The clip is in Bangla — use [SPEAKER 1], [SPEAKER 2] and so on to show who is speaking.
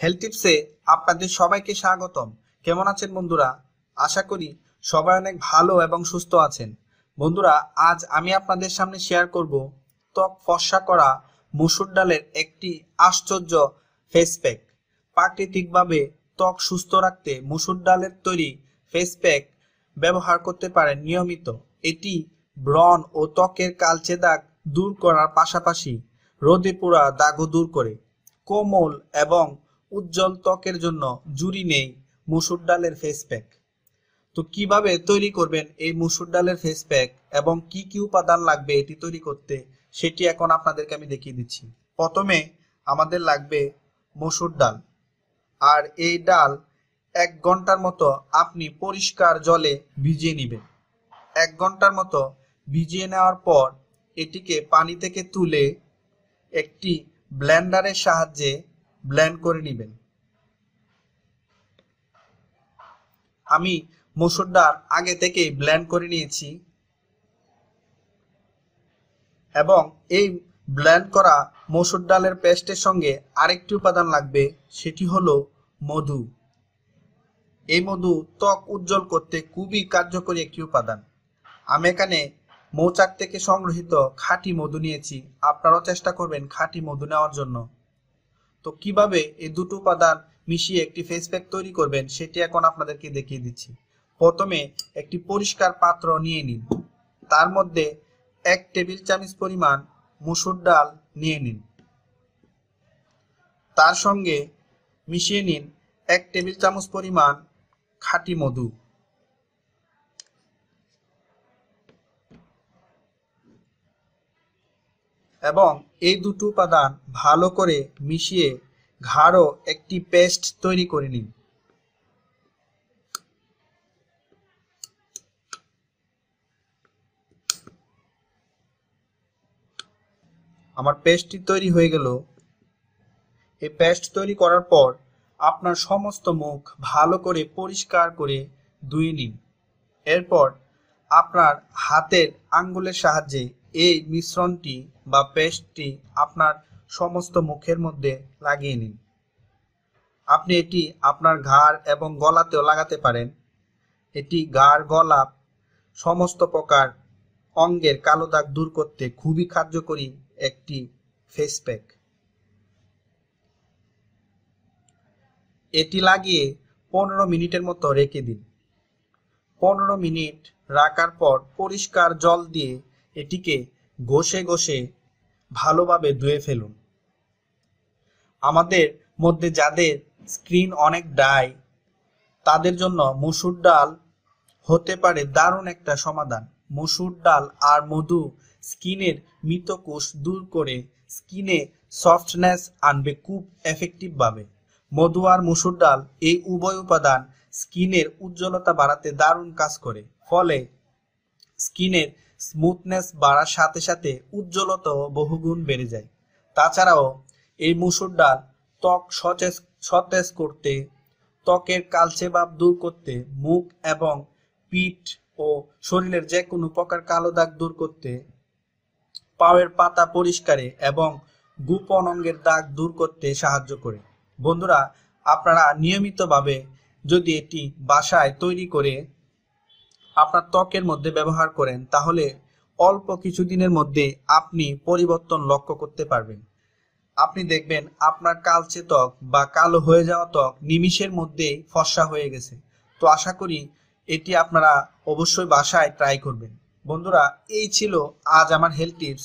[SPEAKER 1] হেলথ টিপসে আপনাদের সবাইকে স্বাগতম। কেমন আছেন বন্ধুরা? আশা করি সবাই অনেক ভালো এবং সুস্থ আছেন। বন্ধুরা, আজ আমি আপনাদের সামনে শেয়ার করব ত্বক ফর্সা করা মসুর ডালের একটি আশ্চর্য ফেস প্যাক প্রাকৃতিকভাবে ত্বক সুস্থ রাখতে মসুর ডালের তৈরি ফেস প্যাক ব্যবহার করতে পারেন নিয়মিত। এটি ব্রণ ও ত্বকের কালচে দাগ দূর করার পাশাপাশি রোদে পোড়া দাগও দূর করে। কোমল এবং উজ্জ্বল ত্বকের জন্য জুড়ি নেই মসুর ডালের ফেস প্যাক তো কীভাবে তৈরি করবেন এই মসুর ডালের ফেস প্যাক এবং কি কি উপাদান লাগবে এটি তৈরি করতে, সেটি এখন আপনাদেরকে আমি দেখিয়ে দিচ্ছি। প্রথমে আমাদের লাগবে মসুর ডাল। আর এই ডাল এক ঘণ্টার মতো আপনি পরিষ্কার জলে ভিজিয়ে নেবেন। এক ঘণ্টার মতো ভিজিয়ে নেওয়ার পর এটিকে পানি থেকে তুলে একটি ব্লেন্ডারের সাহায্যে ব্লেন্ড করে নেবেন। আমি মসুর ডাল আগে থেকেই ব্লেন্ড করে নিয়েছি। এবং এই ব্লেন্ড করা মসুর ডালের পেস্টের সঙ্গে আরেকটি উপাদান লাগবে, সেটি হলো মধু। এই মধু ত্বক উজ্জ্বল করতে খুবই কার্যকরী একটি উপাদান। আমি এখানে মৌচাক থেকে সংগৃহীত খাঁটি মধু নিয়েছি। আপনারাও চেষ্টা করবেন খাঁটি মধু নেওয়ার জন্য। তো কীভাবে এই দুটো উপাদান মিশিয়ে একটি ফেস প্যাক তৈরি করবেন, সেটি এখন আপনাদেরকে দেখিয়ে দিচ্ছি। প্রথমে একটি পরিষ্কার পাত্র নিয়ে নিন। তার মধ্যে এক টেবিল চামচ পরিমাণ মুসুর ডাল নিয়ে নিন। তার সঙ্গে মিশিয়ে নিন এক টেবিল চামচ পরিমাণ খাঁটি মধু। এবং এই দুটো উপাদান ভালো করে মিশিয়ে ঘাড়ো একটি পেস্ট তৈরি করে নিন। আমার পেস্টটি তৈরি হয়ে গেল। এই পেস্ট তৈরি করার পর আপনার সমস্ত মুখ ভালো করে পরিষ্কার করে ধুয়ে নিন। এরপর আপনার হাতের আঙ্গুলের সাহায্যে এই মিশ্রণটি বা পেস্টটি আপনার সমস্ত মুখের মধ্যে লাগিয়ে নিন। আপনি এটি আপনার ঘাড় এবং গলাতেও লাগাতে পারেন। এটি ঘাড়, গলা সমস্ত প্রকার অঙ্গের কালো দাগ দূর করতে খুবই কার্যকরী একটি ফেস প্যাক এটি লাগিয়ে পনেরো মিনিটের মতো রেখে দিন। পনেরো মিনিট রাখার পর পরিষ্কার জল দিয়ে এটিকে ঘষে ঘষে ভালোভাবে ধুয়ে ফেলুন। আমাদের মধ্যে যাদের স্ক্রিন অনেক ডাই, তাদের জন্য মসুর ডাল হতে পারে দারুণ একটা সমাধান। মসুর ডাল আর মধু স্কিনের মৃতকোষ দূর করে স্কিনে সফটনেস আনবে খুব এফেক্টিভভাবে মধু আর মসুর ডাল এই উভয় উপাদান স্কিনের উজ্জ্বলতা বাড়াতে দারুণ কাজ করে। ফলে স্কিনের স্মুথনেস বাড়ার সাথে সাথে উজ্জ্বলতাও বহুগুণ বেড়ে যায়। তাছাড়াও, এই মুসুর ডাল ত্বক সতেজ সতেজ করতে, ত্বকের কালচে ভাব দূর করতে, মুখ এবং পিঠ ও শরীরের যে কোনো প্রকার কালো দাগ দূর করতে, পাওয়ের পাতা পরিষ্কারে এবং গোপন অঙ্গের দাগ দূর করতে সাহায্য করে। বন্ধুরা, আপনারা নিয়মিতভাবে যদি এটি বাসায় তৈরি করে আপনার ত্বকের মধ্যে ব্যবহার করেন, তাহলে অল্প কিছুদিনের মধ্যে আপনি পরিবর্তন লক্ষ্য করতে পারবেন। আপনি দেখবেন আপনার কালচে ত্বক বা কালো হয়ে যাওয়া ত্বক নিমিষের মধ্যেই ফর্সা হয়ে গেছে। তো আশা করি এটি আপনারা অবশ্যই বাসায় ট্রাই করবেন। বন্ধুরা, এই ছিল আজ আমার হেলথ টিপস